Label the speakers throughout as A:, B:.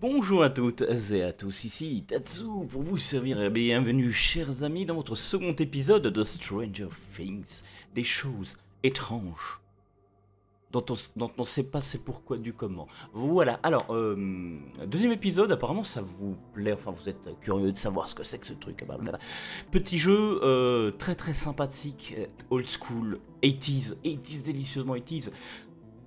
A: Bonjour à toutes et à tous, ici Tatsu pour vous servir et bienvenue chers amis dans votre second épisode de Stranger Things, des choses étranges dont on ne sait pas c'est pourquoi du comment. Voilà, alors, euh, deuxième épisode, apparemment ça vous plaît, enfin vous êtes curieux de savoir ce que c'est que ce truc. Petit jeu euh, très très sympathique, old school, 80s, 80s délicieusement 80s.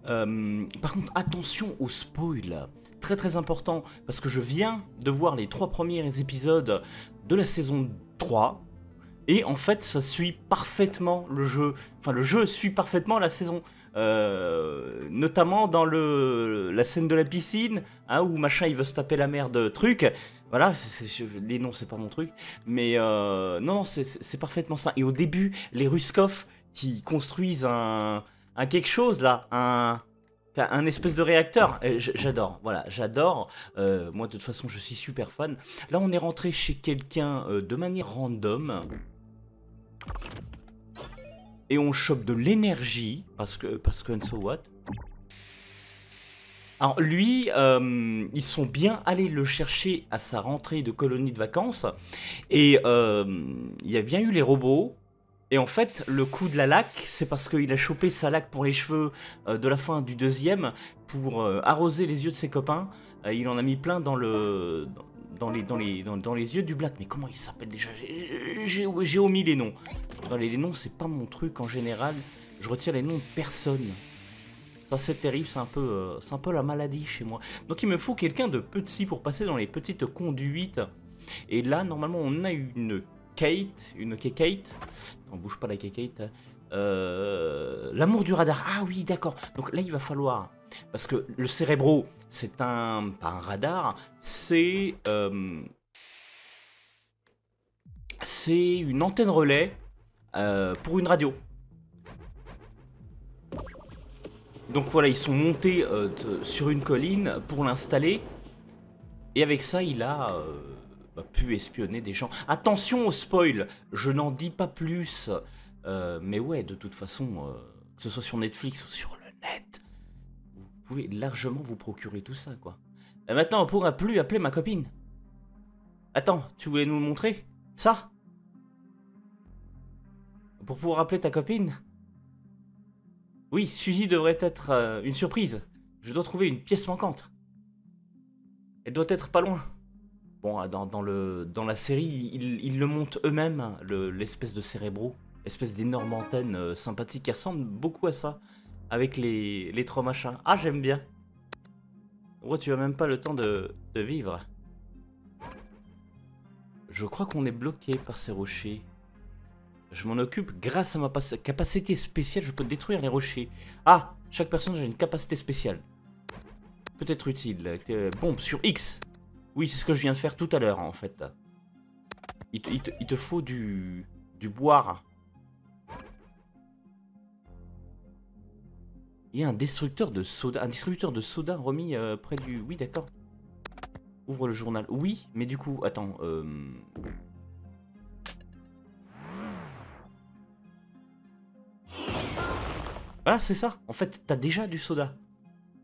A: Euh, par contre, attention au spoil très très important parce que je viens de voir les trois premiers épisodes de la saison 3 et en fait ça suit parfaitement le jeu, enfin le jeu suit parfaitement la saison. Euh, notamment dans le, la scène de la piscine, hein, où machin il veut se taper la merde truc. Voilà, les noms c'est pas mon truc, mais euh, non, c'est parfaitement ça. Et au début, les Ruskov qui construisent un, quelque chose là, un, un espèce de réacteur, j'adore, voilà, j'adore. Euh, moi, de toute façon, je suis super fan. Là, on est rentré chez quelqu'un de manière random. Et on chope de l'énergie, parce que, parce que, so what Alors, lui, euh, ils sont bien allés le chercher à sa rentrée de colonie de vacances. Et il y a bien eu les robots, et en fait, le coup de la laque, c'est parce qu'il a chopé sa laque pour les cheveux euh, de la fin du deuxième pour euh, arroser les yeux de ses copains. Euh, il en a mis plein dans le dans les dans les dans, les yeux du black. Mais comment il s'appelle déjà? J'ai omis les noms. Dans les, noms, c'est pas mon truc en général. Je retire les noms de personne. Ça c'est terrible, c'est un peu c'est un peu la maladie chez moi. Donc il me faut quelqu'un de petit pour passer dans les petites conduites. Et là, normalement, on a une Kate, une Kate. On bouge pas la Kate. Euh, L'amour du radar. Ah oui, d'accord. Donc là, il va falloir. Parce que le cérébro, c'est un. Pas un radar, c'est. Euh, c'est une antenne relais euh, pour une radio. Donc voilà, ils sont montés euh, sur une colline pour l'installer. Et avec ça, il a pu espionner des gens. Attention au spoil, je n'en dis pas plus. Mais ouais, de toute façon, que ce soit sur Netflix ou sur le net, pouvez largement vous procurer tout ça, quoi. Et maintenant, on pourra plus appeler ma copine. Attends, tu voulais nous montrer Ça? Pour pouvoir appeler ta copine? Oui, Suzy devrait être euh, une surprise. Je dois trouver une pièce manquante. Elle doit être pas loin. Bon, ah, dans, le, dans la série, ils, le montent eux-mêmes, l'espèce de cérébro, l'espèce d'énorme antenne euh, sympathique qui ressemble beaucoup à ça, avec les, trois machins. Ah, j'aime bien. Ouais, tu as même pas le temps de, vivre. Je crois qu'on est bloqué par ces rochers. Je m'en occupe grâce à ma capacité spéciale, je peux détruire les rochers. Ah, chaque personne a une capacité spéciale. Peut-être utile. Euh, bombe sur X. Oui, c'est ce que je viens de faire tout à l'heure, en fait. Il te, faut du, du boire. A un destructeur de soda. Un distributeur de soda remis euh, près du... Oui, d'accord. Ouvre le journal. Oui, mais du coup, attends. Euh... Voilà, c'est ça. En fait, t'as déjà du soda.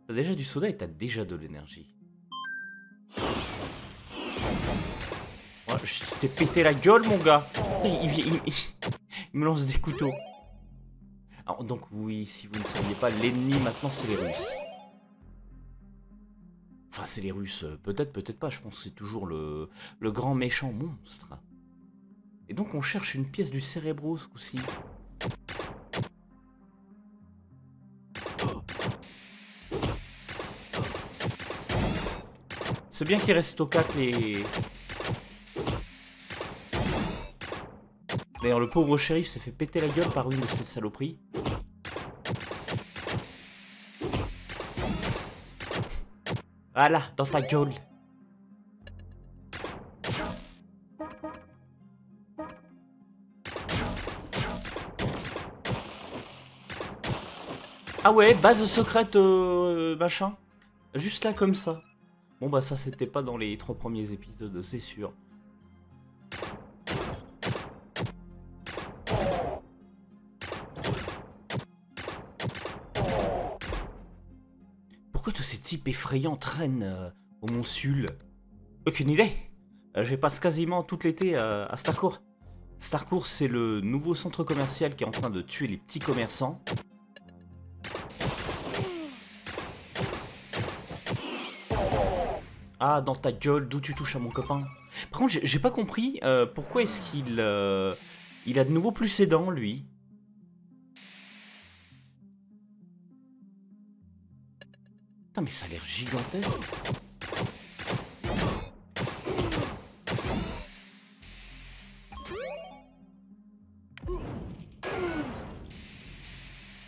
A: T'as déjà du soda et t'as déjà de l'énergie. je t'ai pété la gueule, mon gars. Il, me lance des couteaux. Alors, donc, oui, si vous ne saviez pas, l'ennemi maintenant, c'est les Russes. Enfin, c'est les Russes. Peut-être, peut-être pas. Je pense que c'est toujours le, le grand méchant monstre. Et donc, on cherche une pièce du cérébro, ce coup-ci. C'est bien qu'il reste au 4 les, D'ailleurs, le pauvre shérif s'est fait péter la gueule par une de ces saloperies. Voilà, dans ta gueule. Ah ouais, base secrète, euh, machin. Juste là, comme ça. Bon bah ça c'était pas dans les trois premiers épisodes, c'est sûr. Effrayants traînent euh, au Mont Sul Aucune idée. Euh, J'ai passe quasiment tout l'été euh, à Starcourt. Starcourt, c'est le nouveau centre commercial qui est en train de tuer les petits commerçants. Ah, dans ta gueule, d'où tu touches à mon copain. Par contre, j'ai pas compris pourquoi est-ce qu'il il a de nouveau plus ses dents, lui? Putain, mais ça a l'air gigantesque.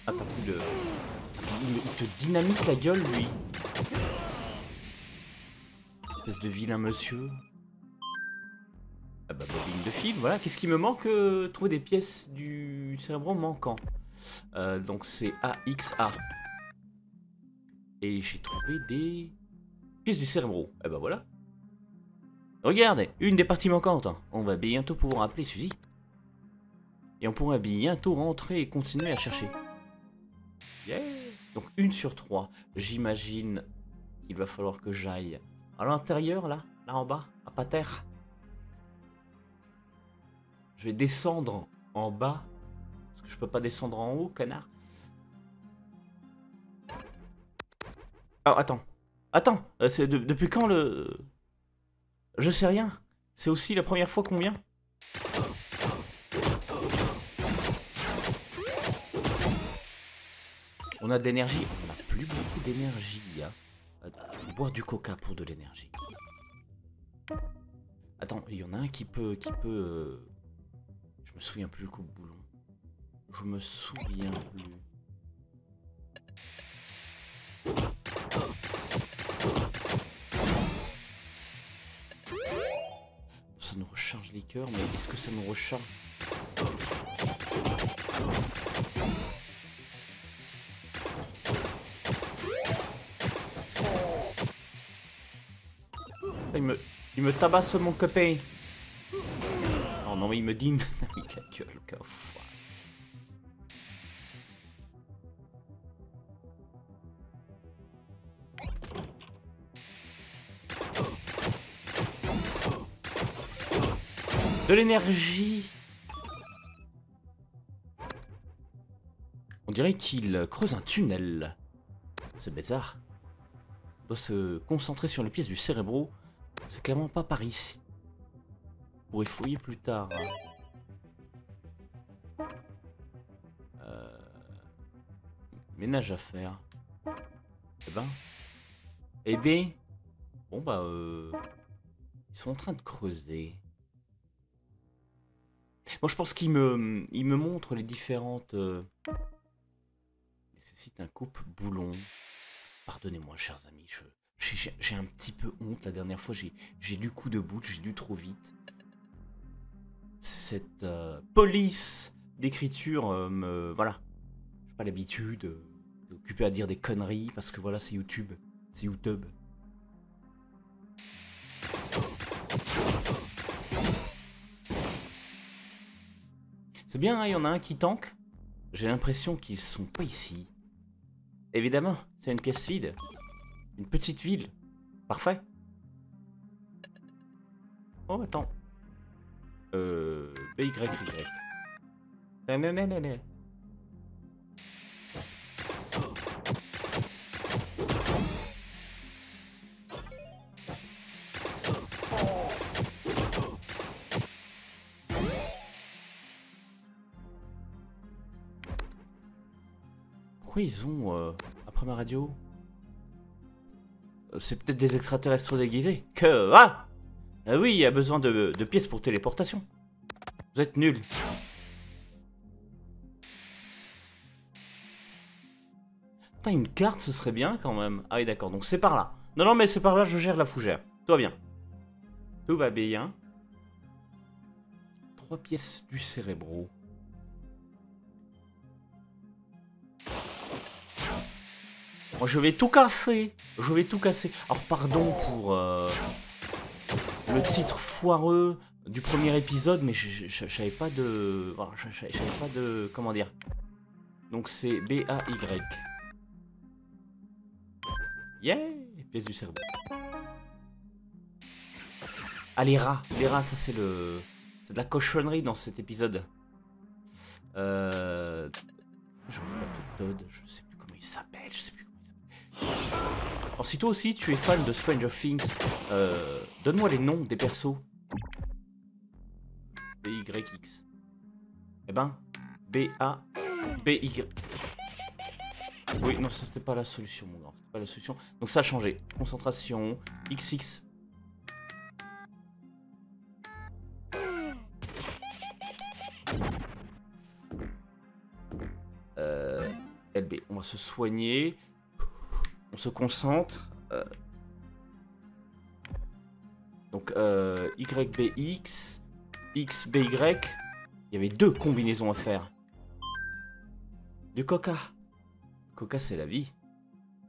A: Ah, t'as plus de... Il, il te dynamite la gueule, lui. Espèce de vilain monsieur. Ah bah bobine de fil, voilà. Qu'est-ce qui me manque euh, Trouver des pièces du cérébro manquant? Euh, donc c'est AXA. Et j'ai trouvé des pièces du cérébro. Eh bah voilà. Regardez, une des parties manquantes. On va bientôt pouvoir appeler Suzy. Et on pourra bientôt rentrer et continuer à chercher. Yeah. Donc une sur trois. J'imagine qu'il va falloir que j'aille à l'intérieur, là, là en bas, à pas terre. Je vais descendre en bas. Parce que je peux pas descendre en haut, canard. Ah, attends. Attends, euh, de- depuis quand le... Je sais rien. C'est aussi la première fois qu'on vient On a de l'énergie. On a plus beaucoup d'énergie, hein. Euh, Faut boire du coca pour de l'énergie. Attends, il y en a un qui peut... qui peut... euh, Je me souviens plus le coupe boulon. Je me souviens plus. Ça nous recharge les cœurs, mais est-ce que ça nous recharge Il me, il me tabasse mon copain. Oh non, mais il me dit, il la gueule, quel De l'énergie. On dirait qu'il creuse un tunnel. C'est bizarre. On doit se concentrer sur les pièces du cérébro. C'est clairement pas par ici. On pourrait fouiller plus tard. hein. Euh, Ménage à faire. Eh ben. Eh ben. Bon bah euh... Ils sont en train de creuser. Moi je pense qu'ils me, ils me montrent les différentes... Euh... Nécessite un coupe-boulon. Pardonnez-moi chers amis. J'ai- un petit peu honte la dernière fois, j'ai lu coup de bout, j'ai lu trop vite. Cette euh, police d'écriture euh, me. Voilà. J'ai pas l'habitude d'occuper à dire des conneries parce que voilà, c'est YouTube. C'est YouTube. C'est bien, hein, il y en a un qui tank. J'ai l'impression qu'ils sont pas ici. Évidemment, c'est une pièce vide. Une petite ville. Parfait. Oh, attends. Euh... BYY. Nananana. Ils ont... Euh, après ma radio? Euh, C'est peut-être des extraterrestres déguisés. Que... Ah Ah oui, il y a besoin de, de pièces pour téléportation. Vous êtes nuls. Putain, une carte, ce serait bien quand même. Ah oui, d'accord, donc c'est par là. Non, non, mais c'est par là, je gère la fougère. Tout va bien. Tout va bien. Trois pièces du cérébro. Je vais tout casser. Je vais tout casser. Alors, pardon pour euh, le titre foireux du premier épisode, mais je savais pas de... Pas de... Comment dire Donc, c'est B-A-Y. Yeah Pièce du cerveau. Ah, les rats. Les rats, ça, c'est le... C'est de la cochonnerie dans cet épisode. Euh... Envie Todd, je sais plus comment il s'appelle, je sais plus alors si toi aussi tu es fan de Stranger Things, euh, donne-moi les noms des persos. B-Y-X. Eh ben, B-A, B-Y. Oui, non, ça c'était pas la solution, mon gars. C'était pas la solution. Donc ça a changé. Concentration, XX. Euh, LB, on va se soigner on se concentre. Euh, donc euh, YBX, XBY. Il y avait deux combinaisons à faire. Du coca. Coca, c'est la vie.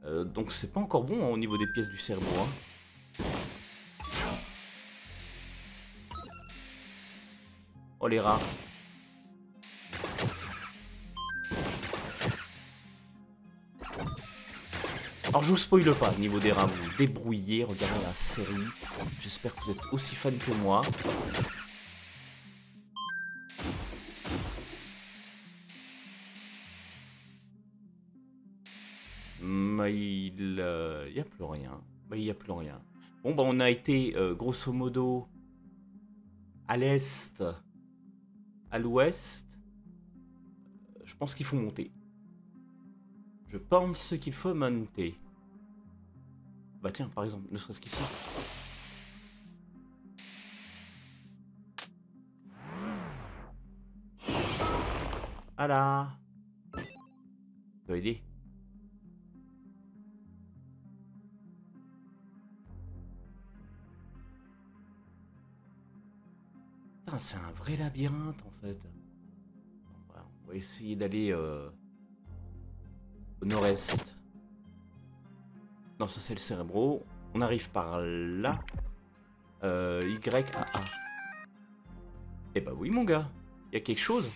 A: Euh, donc c'est pas encore bon hein, au niveau des pièces du cerveau. Hein. Oh les rats. Alors je vous spoile pas au niveau des rats, vous, débrouillez, regardez la série. J'espère que vous êtes aussi fan que moi. Mais il n'y euh, a plus rien. Mais il a plus rien. Bon bah on a été euh, grosso modo à l'est, à l'ouest. Je pense qu'il faut monter. Je pense qu'il faut monter. Bah tiens, par exemple, ne serait-ce qu'ici. Voilà. Ça peut aider. C'est un vrai labyrinthe en fait. on va essayer d'aller euh, au nord-est. Non, ça c'est le cérébro. On arrive par là. Euh, y, A, A. Eh bah oui, mon gars. Il y a quelque chose.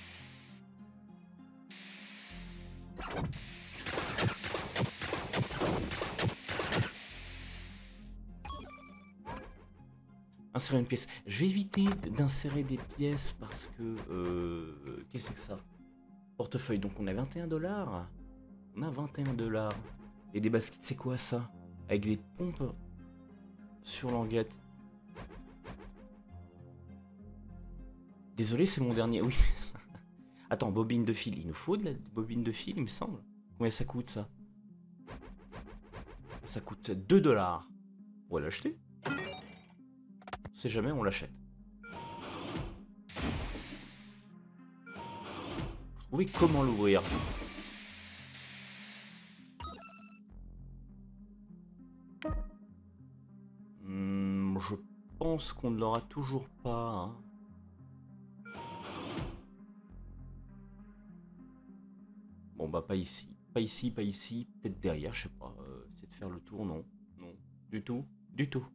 A: Insérer une pièce. Je vais éviter d'insérer des pièces parce que... Euh, Qu'est-ce que c'est que ça? Portefeuille. Donc on a 21 dollars. On a 21 dollars. Et des baskets, c'est quoi ça? Avec des pompes sur l'anguette. Désolé, c'est mon dernier. Oui. Attends, bobine de fil. Il nous faut de la bobine de fil, il me semble. Combien ça coûte ça? Ça coûte 2 dollars. On va l'acheter. On sait jamais, on l'achète. Trouver comment l'ouvrir? Pense qu'on ne l'aura toujours pas. Hein. Bon bah pas ici. Pas ici, pas ici. Peut-être derrière, je sais pas. Euh, c'est de faire le tour, non. Non. Du tout. Du tout.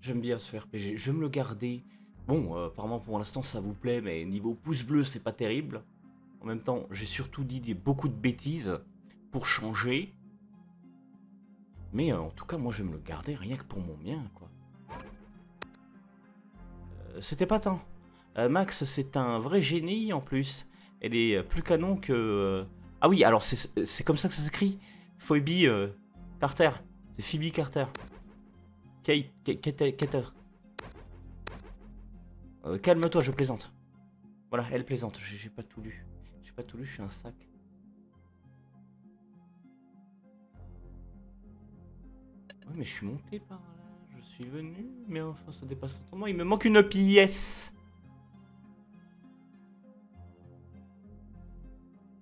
A: J'aime bien ce RPG. Je vais me le garder. Bon, euh, apparemment pour l'instant ça vous plaît, mais niveau pouce bleu c'est pas terrible. En même temps, j'ai surtout dit beaucoup de bêtises pour changer. Mais euh, en tout cas, moi, je vais me le garder rien que pour mon bien, quoi. Euh, c'était pas tant. Euh, Max, c'est un vrai génie, en plus. Elle est plus canon que... Ah oui, alors c'est comme ça que ça s'écrit Phoebe Carter. C'est Phoebe Carter. Kate, Kate. Calme-toi, je plaisante. Voilà, elle plaisante. J'ai pas tout lu. J'ai pas tout lu, je suis un sac. Mais je suis monté par là. Je suis venu. Mais enfin, ça dépasse totalement. Il me manque une pièce.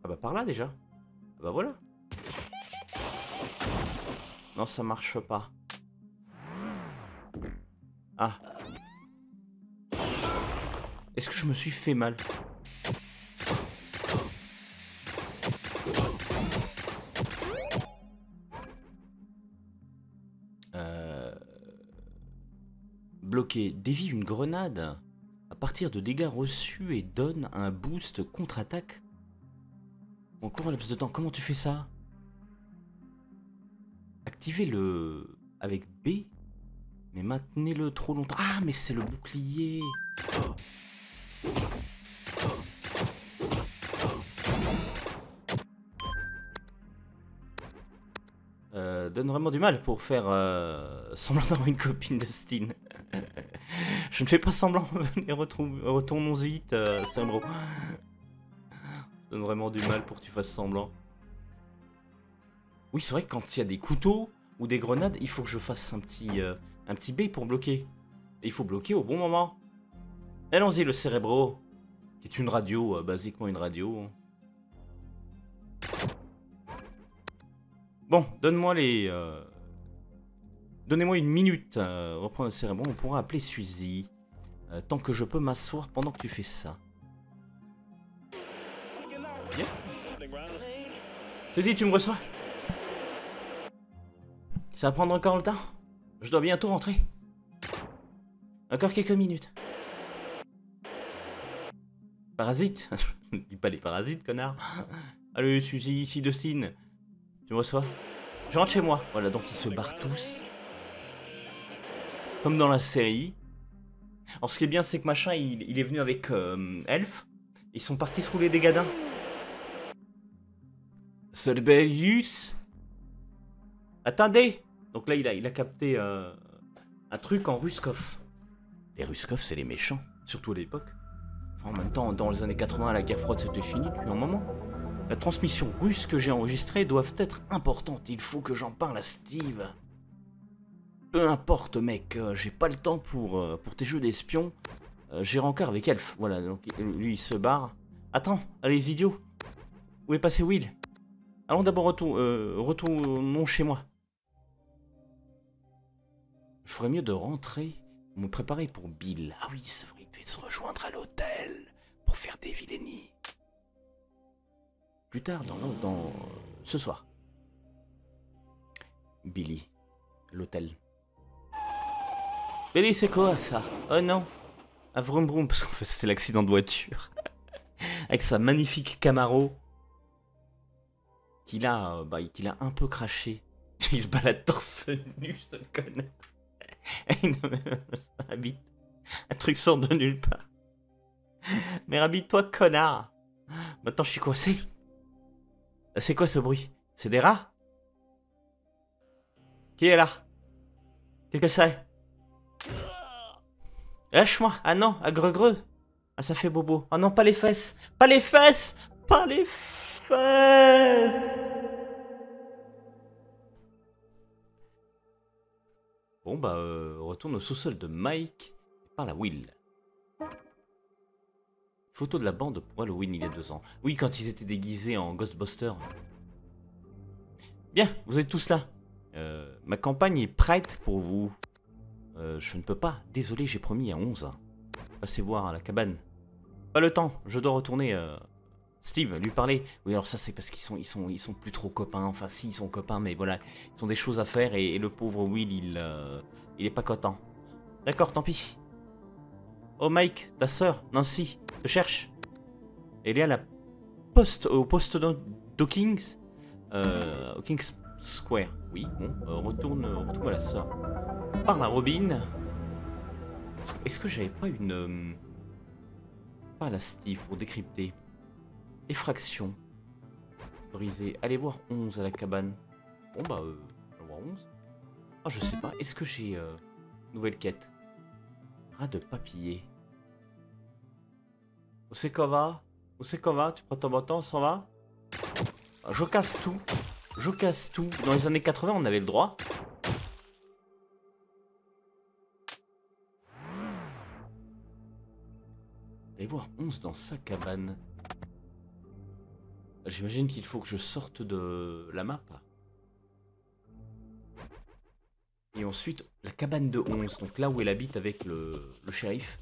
A: Ah bah par là déjà. Ah bah voilà. Non, ça marche pas. Ah. Est-ce que je me suis fait mal? Bloqué. Dévie une grenade à partir de dégâts reçus et donne un boost contre-attaque. Encore un laps de temps. Comment tu fais ça? Activez le avec B, mais maintenez-le trop longtemps. Ah, mais c'est le bouclier. Donne vraiment du mal pour faire euh, semblant d'avoir une copine de Steen. Je ne fais pas semblant, venez retournons vite, euh, c'est un bro. Ça donne vraiment du mal pour que tu fasses semblant. Oui, c'est vrai que quand il y a des couteaux ou des grenades, il faut que je fasse un petit, euh, B pour bloquer. Et il faut bloquer au bon moment. Allons-y, le cérébro, qui est une radio, euh, basiquement une radio. Bon, donne-moi les... Euh, donnez-moi une minute. reprendre le cérébro, on pourra appeler Suzy. tant que je peux m'asseoir pendant que tu fais ça. Suzy, tu me reçois? Ça va prendre encore le temps? Je dois bientôt rentrer. Encore quelques minutes. Parasite? Dis pas les parasites, connard Allez, Suzy, ici Dustin. Tu me reçois? Je rentre chez moi. Voilà, donc ils se barrent tous. Comme dans la série. Alors ce qui est bien, c'est que machin, il, est venu avec euh, Elf. Ils sont partis se rouler des gadins. Solberius Attendez donc là, il a, capté euh, un truc en Ruskov. Les Ruskov, c'est les méchants, surtout à l'époque. En même temps, dans les années 80, la guerre froide c'était fini depuis un moment. La transmission russe que j'ai enregistrée doivent être importante. Il faut que j'en parle à Steve. Peu importe, mec, euh, j'ai pas le temps pour, euh, tes jeux d'espion. j'ai rencard avec Elf. Voilà, donc lui il se barre. Attends, allez, idiots. Où est passé Will? Allons d'abord retournons chez moi. Il ferait mieux de rentrer, me préparer pour Bill. Ah oui, c'est vrai, il devait se rejoindre à l'hôtel pour faire des vilainies. Plus tard, dans, dans ce soir. Billy, l'hôtel. Billy, c'est quoi ça? Oh non Un vroom vroom, parce qu'en fait c'était l'accident de voiture. Avec sa magnifique Camaro. Qu'il a, euh, bah, qu'il a un peu craché. Il se balade torse nu, ce connard. Un truc sort de nulle part. Mais habite-toi, connard. Maintenant, je suis coincé. C'est quoi ce bruit? C'est des rats? Qui est là? Qu'est-ce que c'est? Lâche-moi. Ah non, agreux Ah, ça fait bobo. Ah non, pas les fesses. Pas les fesses! Pas les fesses! Bon bah, euh, retourne au sous-sol de Mike par la Will. Photo de la bande pour Halloween il y a deux ans. Oui, quand ils étaient déguisés en Ghostbusters. Bien, vous êtes tous là. Euh, ma campagne est prête pour vous. Euh, je ne peux pas. Désolé, j'ai promis à 11. Passez voir à la cabane. Pas le temps, je dois retourner. Steve, lui parler. Oui, alors ça c'est parce qu'ils sont, ils sont, ils sont plus trop copains. Enfin, si, ils sont copains, mais voilà, ils ont des choses à faire et, le pauvre Will, il, euh, il est pas content. D'accord, tant pis. Oh Mike, ta sœur, Nancy, te cherche. Elle est à la poste, au poste d'Hawkins, euh, Square. Oui, bon, euh, retourne, retourne à la sœur. Parle à Robin. Est-ce que j'avais pas une... Euh, pas la Steve pour décrypter? Effraction. Brisé. Allez voir 11 à la cabane. Bon bah, euh, on va voir 11. Ah, je sais pas. Est-ce que j'ai... Euh, nouvelle quête? De papier. Où c'est qu'on va? Où c'est qu'on va? Tu prends ton bâton, on s'en va? Je casse tout. Je casse tout. Dans les années 80, on avait le droit. Allez voir 11 dans sa cabane. J'imagine qu'il faut que je sorte de la map. Et ensuite, la cabane de 11, donc là où elle habite avec le, shérif.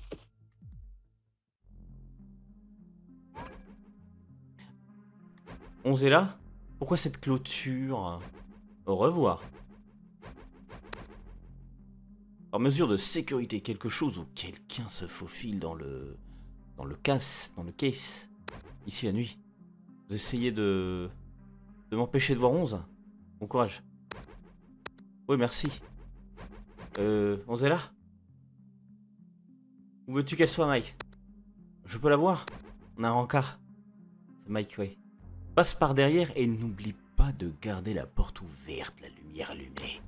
A: Onze est là Pourquoi cette clôture? Au revoir. Par mesure de sécurité, quelque chose ou quelqu'un se faufile dans le... Dans le casse, dans le case. Ici la nuit. Vous essayez de... De m'empêcher de voir 11 Bon courage. Oui, merci. Euh, 11 est là Où veux-tu qu'elle soit, Mike? Je peux la voir On a un rencard. C'est Mike, oui. Passe par derrière et n'oublie pas de garder la porte ouverte, la lumière allumée.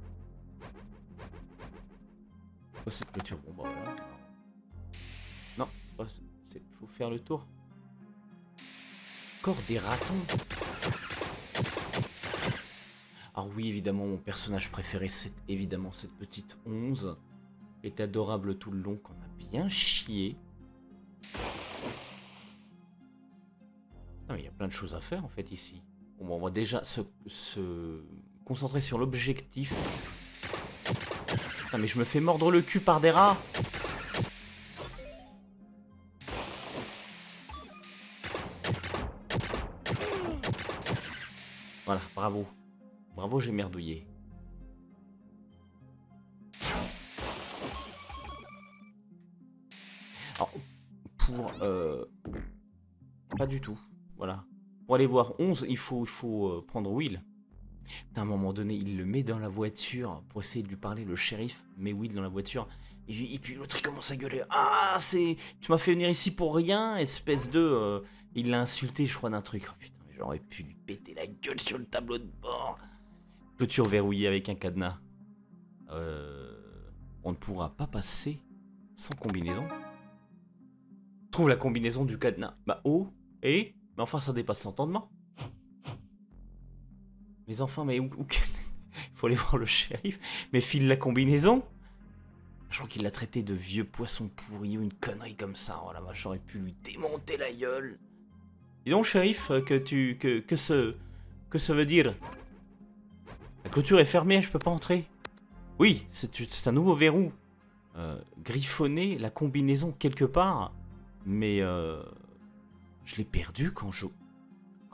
A: Quoi cette clôture Bon, bah voilà. Non, faut faire le tour. Corps des ratons. Alors oui, évidemment, mon personnage préféré, c'est évidemment cette petite 11. est adorable tout le long, qu'on a bien chié. il y a plein de choses à faire en fait ici. Bon, on va déjà se, se concentrer sur l'objectif. mais je me fais mordre le cul par des rats Voilà, bravo. Bravo, j'ai merdouillé. Alors, pour... Euh, pas du tout. Voilà. Pour aller voir 11, il faut, il faut euh, prendre Will. À un moment donné, il le met dans la voiture pour essayer de lui parler. Le shérif met Will dans la voiture. Et, puis l'autre, il commence à gueuler. Ah, c'est... Tu m'as fait venir ici pour rien, espèce de... Euh, il l'a insulté, je crois, d'un truc. Oh putain. J'aurais pu lui péter la gueule sur le tableau de bord. Clôture verrouillée avec un cadenas. Euh, on ne pourra pas passer sans combinaison. Trouve la combinaison du cadenas. Bah oh, et Mais enfin ça dépasse l'entendement. Mais enfin, mais où, Il faut aller voir le shérif. Mais file la combinaison Je crois qu'il l'a traité de vieux poisson pourri ou une connerie comme ça. Oh la vache, j'aurais pu lui démonter la gueule. Dis donc, shérif, que tu. que, que ce. que ça veut dire? La clôture est fermée, je peux pas entrer. Oui, c'est un nouveau verrou. Euh, griffonné, la combinaison quelque part. Mais euh, je l'ai perdu quand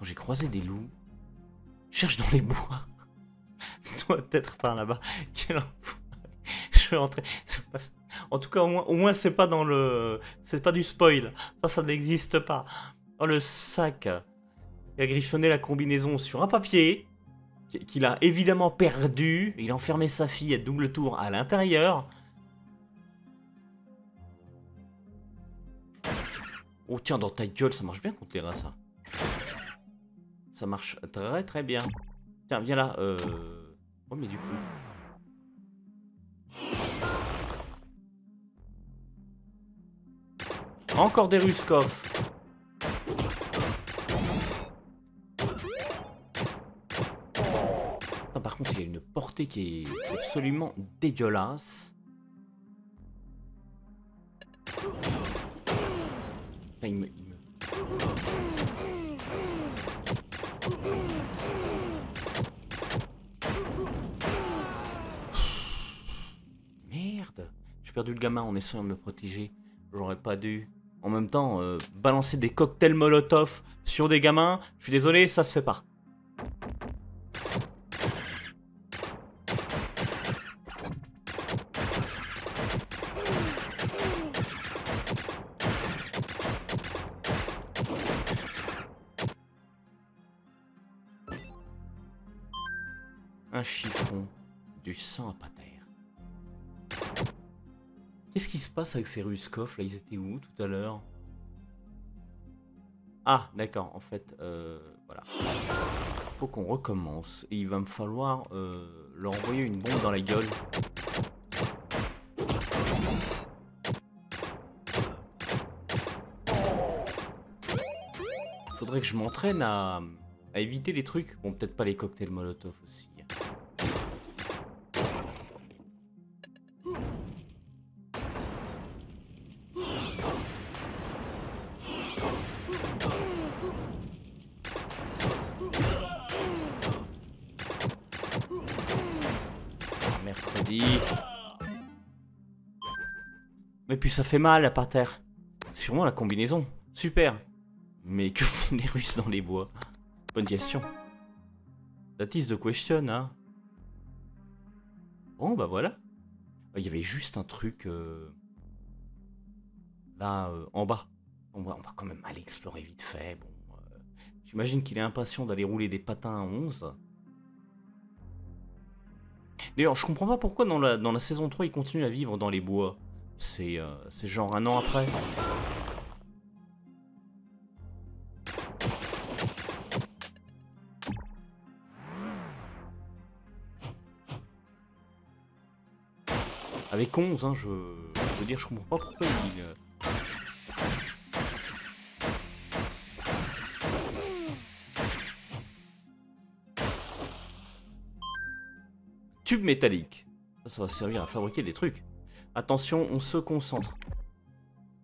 A: j'ai croisé des loups. cherche dans les bois. Ça doit être par là-bas. Quel Je vais rentrer. En tout cas, au moins, au moins c'est pas dans le. C'est pas du spoil. Ça, ça n'existe pas. Oh, le sac Il a griffonné la combinaison sur un papier, qu'il a évidemment perdu. Il a enfermé sa fille à double tour à l'intérieur. Oh tiens, dans ta gueule, ça marche bien contre les rats, ça. Ça marche très très bien. Tiens, viens là. Euh... Oh, mais du coup... Encore des Ruskov. Par contre, il a une portée qui est absolument dégueulasse. Merde J'ai perdu le gamin en essayant de me protéger. J'aurais pas dû. En même temps, euh, balancer des cocktails Molotov sur des gamins, je suis désolé, ça se fait pas. Passe avec ces Ruskov là Ils étaient où tout à l'heure? Ah, d'accord, en fait, euh, voilà. Faut qu'on recommence et il va me falloir euh, leur envoyer une bombe dans la gueule. Faudrait que je m'entraîne à, à éviter les trucs. Bon, peut-être pas les cocktails Molotov aussi. Ça fait mal par terre. Sûrement la combinaison. Super. Mais que font les Russes dans les bois? Bonne question. That is the question, hein. Bon, bah voilà. Il y avait juste un truc euh, là euh, en bas. On va, on va quand même aller explorer vite fait. Bon, euh, J'imagine qu'il est impatient d'aller rouler des patins à 11. D'ailleurs, je comprends pas pourquoi dans la, dans la saison 3 il continue à vivre dans les bois. C'est euh, genre un an après. Avec 11, hein, je, veux dire, je comprends pas pourquoi il... euh, Tube métallique. Ça va servir à fabriquer des trucs. Attention, on se concentre.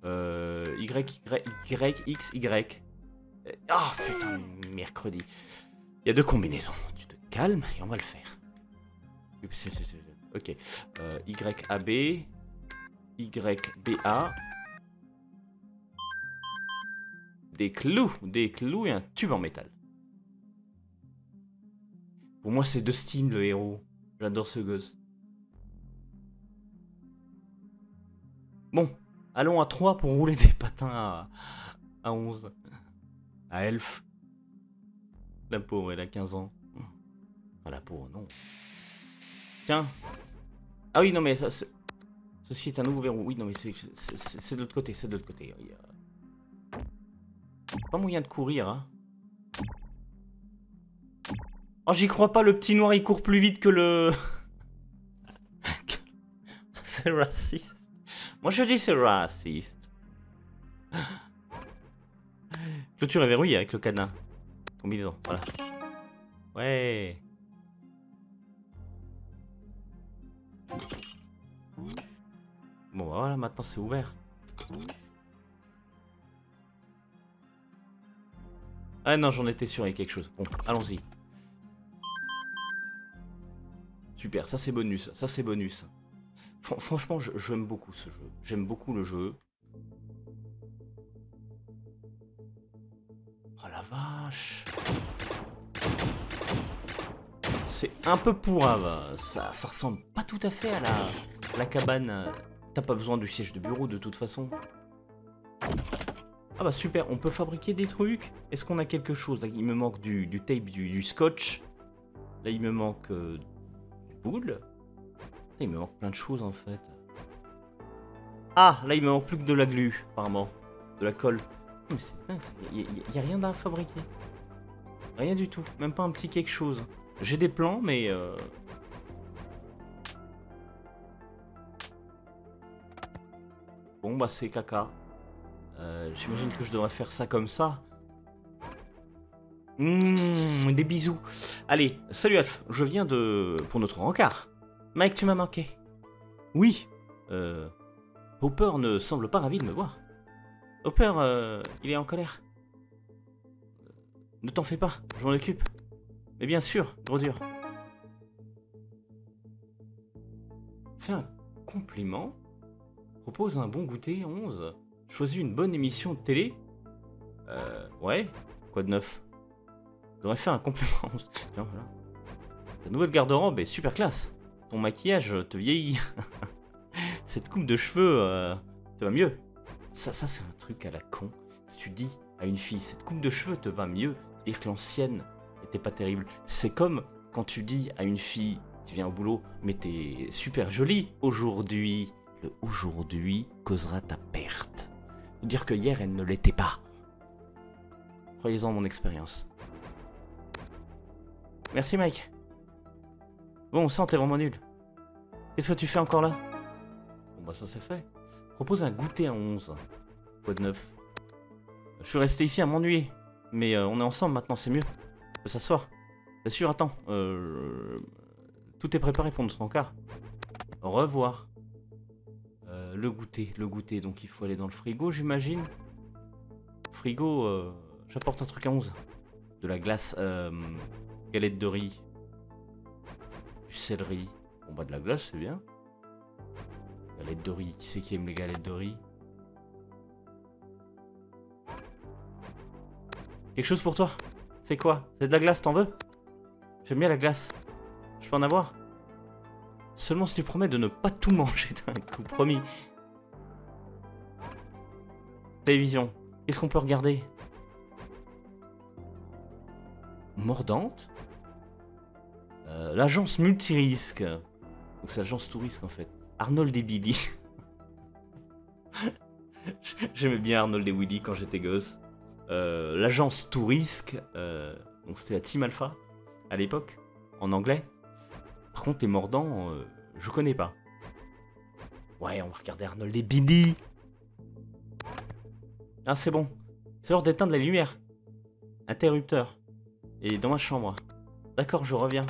A: Euh, y, Y, Y, X, Y. Euh, Ah, putain, mercredi. Il y a deux combinaisons. Tu te calmes et on va le faire. C'est- c'est- c'est- Ok. Euh, YAB. YBA. Des clous. Des clous et un tube en métal. Pour moi, c'est Dustin le héros. J'adore ce gosse. Bon, allons à 3 pour rouler des patins à, à 11. À Elf. La pauvre, elle a 15 ans. Enfin, la pauvre, non. Tiens. Ah oui, non, mais ça, ceci est un nouveau verrou. Oui, non, mais c'est de l'autre côté, c'est de l'autre côté. Pas moyen de courir, hein. Oh, j'y crois pas, le petit noir il court plus vite que le. c'est raciste. Moi je dis c'est raciste. Clôture est verrouillée avec le cadenas. Combinaison, voilà. Ouais. Bon, bah voilà, maintenant c'est ouvert. Ah non, j'en étais sûr, il y a quelque chose. Bon, allons-y. Super, ça c'est bonus, ça c'est bonus. Fran- franchement, j'aime beaucoup ce jeu. J'aime beaucoup le jeu. Oh la vache. C'est un peu pourrave. Ça, ressemble pas tout à fait à la, cabane. T'as pas besoin du siège de bureau de toute façon. Ah bah super, on peut fabriquer des trucs. Est-ce qu'on a quelque chose? Il me manque du, du tape, du, du scotch. Là, il me manque euh, des boules. Il me manque plein de choses en fait. Ah, là, il me manque plus que de la glu, apparemment. De la colle. Mais c'est dingue, il n'y a, rien à fabriquer. Rien du tout, même pas un petit quelque chose. J'ai des plans, mais... euh, Bon, bah c'est caca. Euh, J'imagine que je devrais faire ça comme ça. Mmh, des bisous. Allez, salut Alf, je viens de... pour notre rencard. Mike, tu m'as manqué. Oui. Euh... Hopper ne semble pas ravi de me voir. Hopper, euh, il est en colère. Euh, Ne t'en fais pas, je m'en occupe. Mais bien sûr, gros dur. Fais un compliment. Propose un bon goûter, 11. Choisis une bonne émission de télé. Euh, ouais. Quoi de neuf? J'aurais fait un compliment. 11. Tiens, voilà. Ta nouvelle garde-robe est super classe. Ton maquillage te vieillit. Cette coupe de cheveux euh, te va mieux. Ça, c'est un truc à la con. Si tu dis à une fille, cette coupe de cheveux te va mieux, c'est-à-dire que l'ancienne était pas terrible. C'est comme quand tu dis à une fille qui vient au boulot, mais t'es super jolie aujourd'hui. Le aujourd'hui causera ta perte. Dire que hier elle ne l'était pas. Croyez-en mon expérience. Merci Mike. Bon sang, t'es vraiment nul. Qu'est-ce que tu fais encore là? Bon bah ça c'est fait. Propose un goûter à 11. Quoi de neuf? Je suis resté ici à m'ennuyer. Mais euh, on est ensemble maintenant, c'est mieux. On peut s'asseoir. Bien sûr, attends. euh, Tout est préparé pour notre encart. Au revoir. Euh, le goûter, le goûter. Donc il faut aller dans le frigo, j'imagine. Frigo, j'apporte un truc à 11. De la glace, galette de riz. Du céleri. Bon bah de la glace, c'est bien. Galette de riz. Qui c'est qui aime les galettes de riz? Quelque chose pour toi C'est quoi? C'est de la glace, t'en veux? J'aime bien la glace. Je peux en avoir? Seulement si tu promets de ne pas tout manger d'un coup, promis. Télévision. Qu'est-ce qu'on peut regarder? Mordante? Euh, L'agence multirisque. Donc c'est l'agence touriste en fait. Arnold et Billy. J'aimais bien Arnold et Willy quand j'étais gosse. Euh, l'agence Tourisque, euh, donc c'était la Team Alpha à l'époque, en anglais. Par contre, les mordants, je connais pas. Ouais, on va regarder Arnold et Billy. Ah, c'est bon. C'est l'heure d'éteindre la lumière. Interrupteur. Et dans ma chambre. D'accord, je reviens.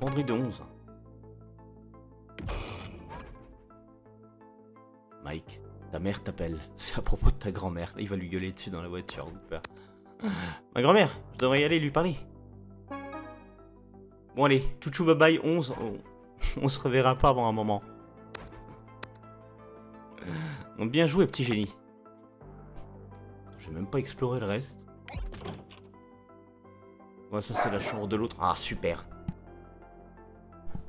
A: Android de 11. Mike, ta mère t'appelle. C'est à propos de ta grand-mère. Il va lui gueuler dessus dans la voiture, Ma grand-mère, je devrais y aller lui parler. Bon allez, touchou bye bye 11. On, se reverra pas avant un moment. bien joué, petit génie. J'ai même pas exploré le reste. Ouais, ça c'est la chambre de l'autre. Ah, super.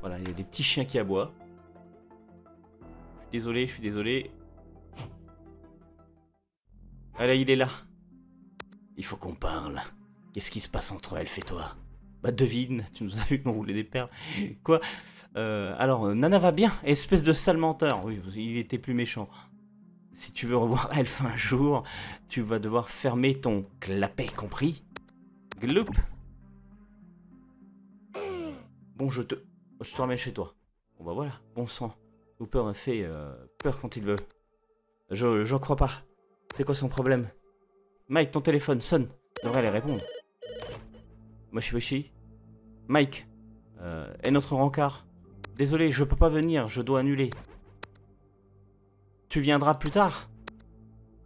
A: Voilà, il y a des petits chiens qui aboient. Je suis désolé, je suis désolé. Allez, il est là. Il faut qu'on parle. Qu'est-ce qui se passe entre elle et toi Bah devine, tu nous as vu m'enrouler des perles. Quoi? Euh, Alors, Nana va bien, espèce de sale menteur. Oui, il était plus méchant. Si tu veux revoir Elf un jour, tu vas devoir fermer ton clapet, compris? Gloup? Bon, je te... Je te ramène chez toi. Bon bah voilà, bon sang. Hooper me fait euh, peur quand il veut. Je j'en crois pas. C'est quoi son problème? Mike, ton téléphone sonne. Devrait aller répondre. Moshi Moshi Mike, euh, est notre rencard Désolé, je peux pas venir, je dois annuler. Tu viendras plus tard?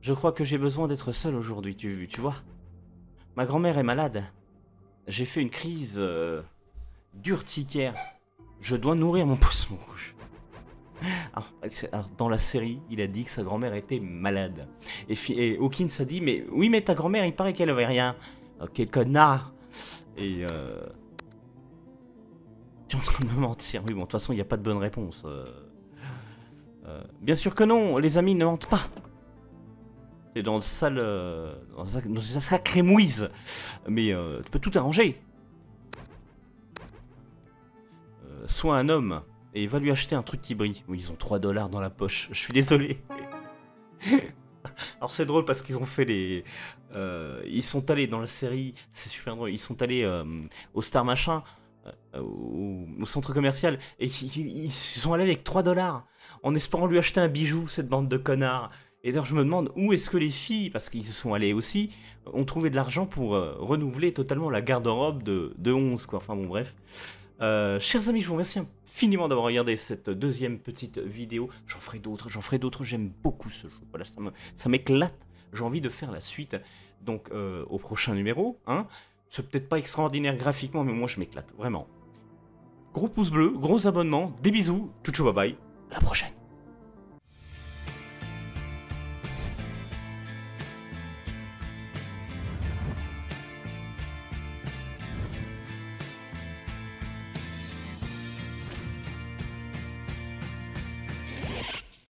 A: Je crois que j'ai besoin d'être seul aujourd'hui, tu, tu vois. Ma grand-mère est malade. J'ai fait une crise euh, d'urticaire. Je dois nourrir mon poisson rouge. Dans la série, il a dit que sa grand-mère était malade. Et, et, Hawkins a dit Mais oui, mais ta grand-mère, il paraît qu'elle avait rien. Oh, quel connard Et. Euh... Tu es en train de me mentir. Oui, bon, de toute façon, il n'y a pas de bonne réponse. Euh... Euh... Bien sûr que non, les amis ne mentent pas. C'est dans le sale. Euh, dans une sacrée mouise. Mais tu peux tout arranger. Soit un homme et va lui acheter un truc qui brille. Ils ont 3 dollars dans la poche. Je suis désolé. Alors c'est drôle parce qu'ils ont fait les... Euh, ils sont allés dans la série, c'est super drôle, ils sont allés euh, au Star Machin, euh, au, centre commercial, et ils, sont allés avec 3 dollars, en espérant lui acheter un bijou, cette bande de connards. Et d'ailleurs je me demande où est-ce que les filles, parce qu'ils se sont allés aussi, ont trouvé de l'argent pour renouveler totalement la garde-robe de, de 11, quoi. Enfin bon bref. Euh, chers amis, je vous remercie infiniment d'avoir regardé cette deuxième petite vidéo. J'en ferai d'autres, j'en ferai d'autres. J'aime beaucoup ce jeu. Voilà, ça m'éclate. J'ai envie de faire la suite. Donc, euh, au prochain numéro. Hein. C'est peut-être pas extraordinaire graphiquement, mais moi, je m'éclate. Vraiment. Gros pouce bleu, gros abonnement, des bisous. Tchou bye bye. La prochaine.